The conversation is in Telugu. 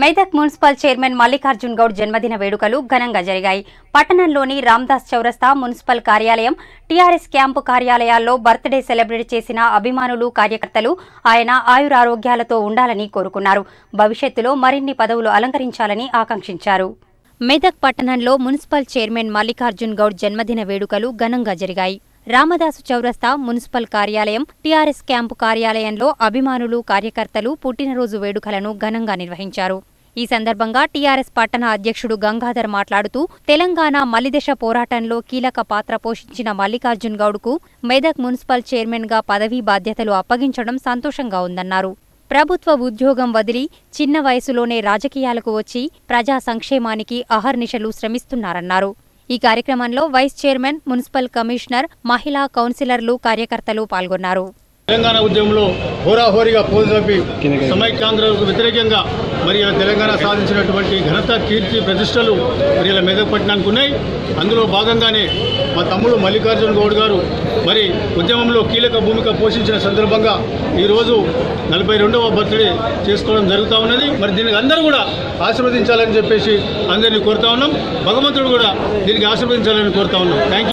మెదక్ మున్సిపల్ చైర్మన్ మల్లికార్జున్ గౌడ్ జన్మదిన వేడుకలు ఘనంగా జరిగాయి. పట్టణంలోని రామ్దాస్ చౌరస్తా మున్సిపల్ కార్యాలయం టీఆర్ఎస్ క్యాంపు కార్యాలయాల్లో బర్త్డే సెలబ్రేట్ చేసిన అభిమానులు కార్యకర్తలు ఆయన ఆయురారోగ్యాలతో ఉండాలని కోరుకున్నారు. భవిష్యత్తులో మరిన్ని పదవులు అలంకరించాలని ఆకాంక్షించారు. మెదక్ పట్టణంలో మున్సిపల్ చైర్మన్ మల్లికార్జున్ గౌడ్ జన్మదిన వేడుకలు ఘనంగా జరిగాయి. రామదాసు చౌరస్తా మున్సిపల్ కార్యాలయం టీఆర్ఎస్ క్యాంపు కార్యాలయంలో అభిమానులు కార్యకర్తలు పుట్టినరోజు వేడుకలను ఘనంగా నిర్వహించారు. ఈ సందర్భంగా టీఆర్ఎస్ పట్టణ అధ్యక్షుడు గంగాధర్ మాట్లాడుతూ తెలంగాణ మలిదశ పోరాటంలో కీలక పాత్ర పోషించిన మల్లికార్జున్ గౌడ్కు మెదక్ మున్సిపల్ చైర్మన్గా పదవీ బాధ్యతలు అప్పగించడం సంతోషంగా ఉందన్నారు. ప్రభుత్వ ఉద్యోగం వదిలి చిన్న వయసులోనే రాజకీయాలకు వచ్చి ప్రజా సంక్షేమానికి అహర్నిశలు శ్రమిస్తున్నారన్నారు. ఈ కార్యక్రమంలో వైస్ చైర్మన్ మున్సిపల్ కమిషనర్ మహిళా కౌన్సిలర్లు కార్యకర్తలు పాల్గొన్నారు. తెలంగాణ ఉద్యమంలో హోరాహోరీగా పోజాపి సమైక్యాంధ్రకు వ్యతిరేకంగా మరి తెలంగాణ సాధించినటువంటి ఘనత కీర్తి ప్రతిష్టలు మరి ఇలా మెదక్ పట్టణానికి ఉన్నాయి. అందులో భాగంగానే మా తమ్ముడు మల్లికార్జున గౌడ్ గారు మరి ఉద్యమంలో కీలక భూమిక పోషించిన సందర్భంగా ఈరోజు నలభై రెండవ బర్త్డే చేసుకోవడం జరుగుతూ ఉన్నది. మరి దీనికి అందరూ కూడా ఆశీర్వదించాలని చెప్పేసి అందరినీ కోరుతా ఉన్నాం. భగవంతుడు కూడా దీనికి ఆశీర్వదించాలని కోరుతా ఉన్నాం. థ్యాంక్